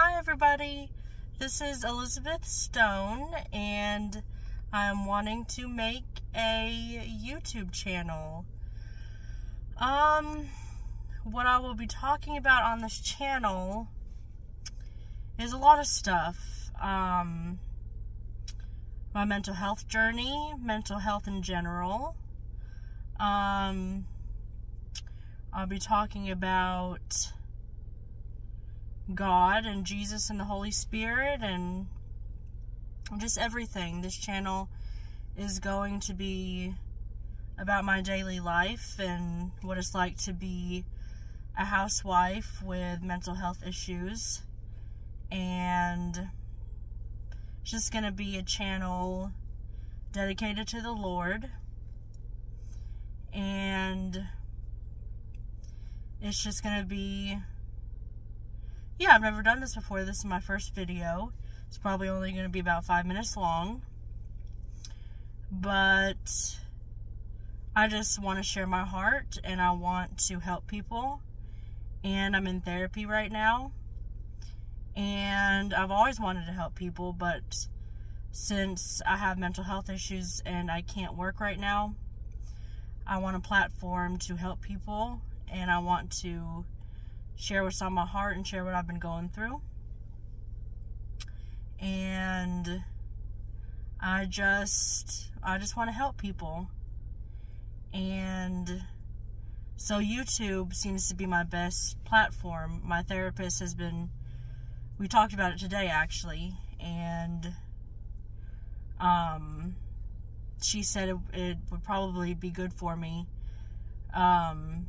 Hi, everybody. This is Elizabeth Stone, and I'm wanting to make a YouTube channel. Um, what I will be talking about on this channel is a lot of stuff. Um, my mental health journey, mental health in general. Um, I'll be talking about God and Jesus and the Holy Spirit and just everything. This channel is going to be about my daily life and what it's like to be a housewife with mental health issues. And it's just going to be a channel dedicated to the Lord. And it's just going to be yeah, I've never done this before. This is my first video. It's probably only going to be about five minutes long. But I just want to share my heart and I want to help people. And I'm in therapy right now. And I've always wanted to help people, but since I have mental health issues and I can't work right now, I want a platform to help people and I want to share what's on my heart and share what I've been going through. And I just I just want to help people. And so YouTube seems to be my best platform. My therapist has been we talked about it today actually and um she said it, it would probably be good for me um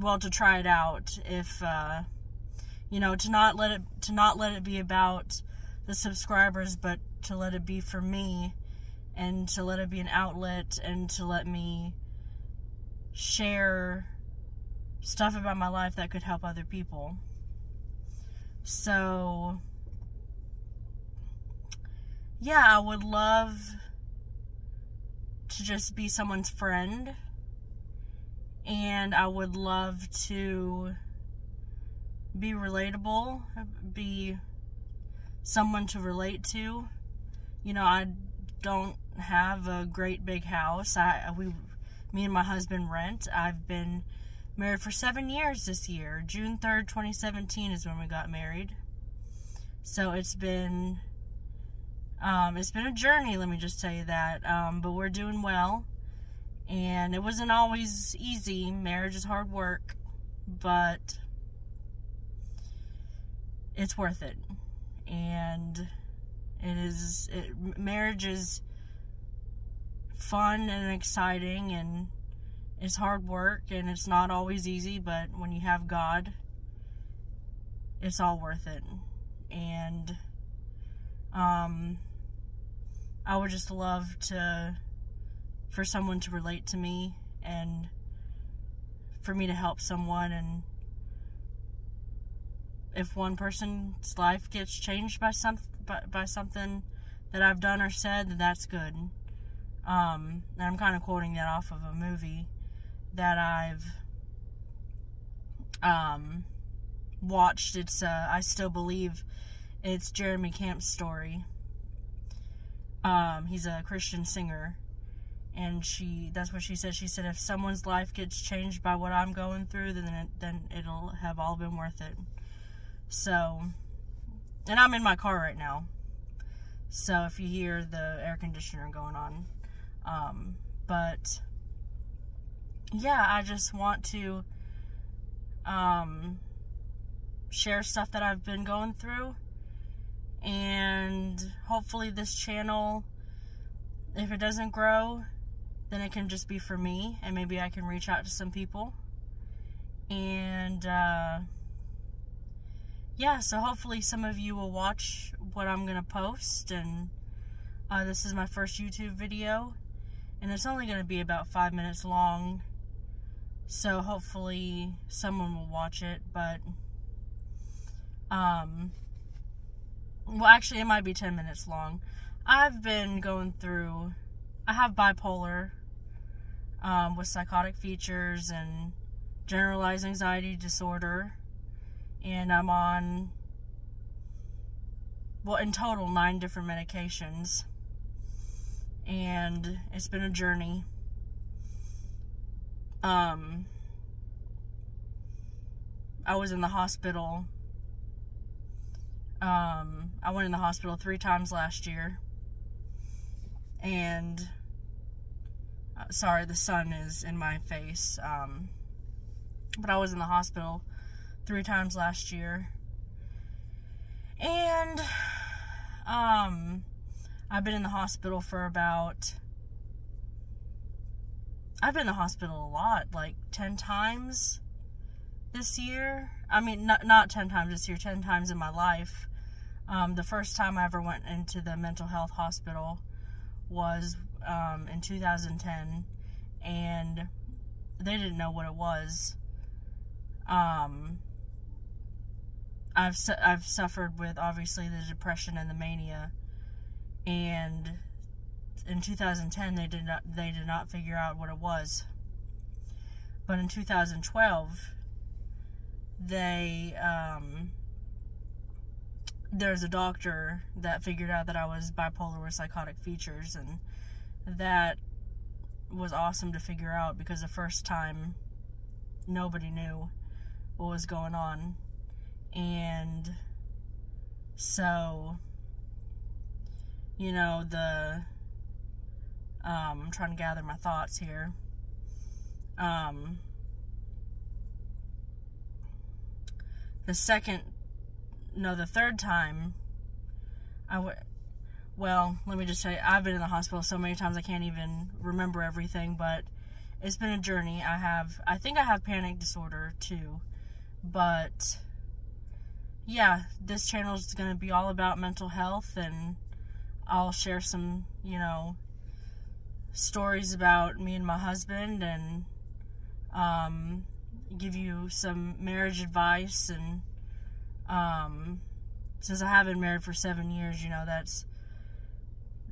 well to try it out if uh, you know to not let it to not let it be about the subscribers but to let it be for me and to let it be an outlet and to let me share stuff about my life that could help other people. So yeah i would love to just be someone's friend and I would love to be relatable, be someone to relate to. You know, I don't have a great big house. I we me and my husband rent. I've been married for 7 years this year. June 3rd, 2017 is when we got married. So it's been um, it's been a journey, let me just tell you that. Um, but we're doing well. And it wasn't always easy. Marriage is hard work, but it's worth it. And it is, it, marriage is fun and exciting and it's hard work and it's not always easy, but when you have God, it's all worth it. And um, I would just love to for someone to relate to me and for me to help someone and if one person's life gets changed by some by, by something that I've done or said, then that's good. Um, and I'm kind of quoting that off of a movie that I've um, watched. It's uh, I still believe it's Jeremy Camp's story. Um, he's a Christian singer, and she that's what she said. She said if someone's life gets changed by what i'm going through then it, then it'll have all been worth it. So and i'm in my car right now. So if you hear the air conditioner going on um, but yeah i just want to um, share stuff that i've been going through. And hopefully this channel if it doesn't grow then it can just be for me and maybe I can reach out to some people. And uh, yeah, so hopefully some of you will watch what I'm going to post. And uh, this is my first YouTube video. And it's only going to be about five minutes long. So hopefully someone will watch it. But, um, well, actually, it might be 10 minutes long. I've been going through, I have bipolar um, with psychotic features and generalized anxiety disorder. And I'm on, well, in total, nine different medications. And it's been a journey. Um, I was in the hospital. Um, I went in the hospital three times last year. And, sorry, the sun is in my face. Um, but I was in the hospital three times last year. And, um, I've been in the hospital for about I've been in the hospital a lot, like 10 times this year. I mean, not, not 10 times this year, 10 times in my life. Um, the first time I ever went into the mental health hospital was um, in 2010, and they didn't know what it was. Um, I've su- I've suffered with obviously the depression and the mania, and in 2010 they did not they did not figure out what it was. But in 2012 they um, there's a doctor that figured out that I was bipolar with psychotic features and that was awesome to figure out because the first time nobody knew what was going on and so you know the um, I'm trying to gather my thoughts here. Um, the second, no, the third time, I would, well, let me just say, I've been in the hospital so many times I can't even remember everything, but it's been a journey. I have, I think I have panic disorder too, but yeah, this channel is going to be all about mental health and I'll share some, you know, stories about me and my husband and um, give you some marriage advice and um, since I have been married for seven years, you know that's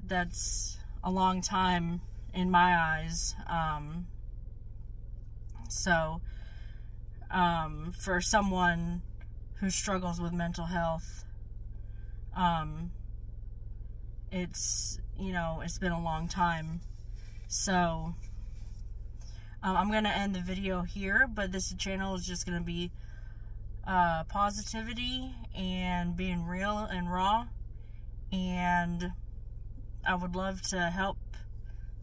that's a long time in my eyes. Um, so um, for someone who struggles with mental health, um, it's you know it's been a long time so, um, I'm going to end the video here, but this channel is just going to be uh, positivity and being real and raw. And I would love to help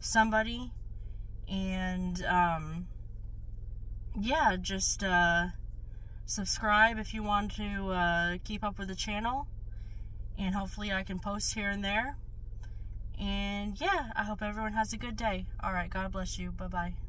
somebody. And, um, yeah, just uh, subscribe if you want to uh, keep up with the channel. And hopefully I can post here and there. And yeah, I hope everyone has a good day. All right, God bless you. Bye bye.